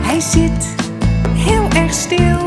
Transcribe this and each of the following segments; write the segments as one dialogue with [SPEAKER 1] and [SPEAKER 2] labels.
[SPEAKER 1] Hij zit heel erg stil.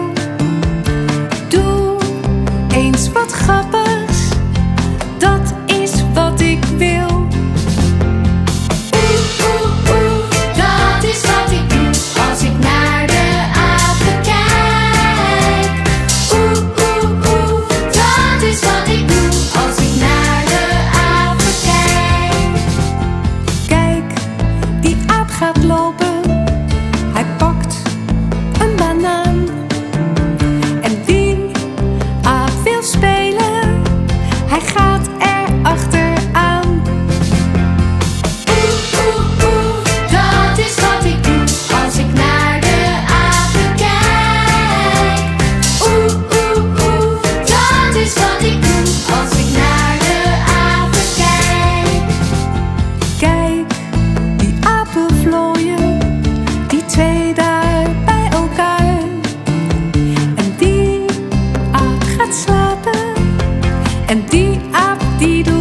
[SPEAKER 1] sentido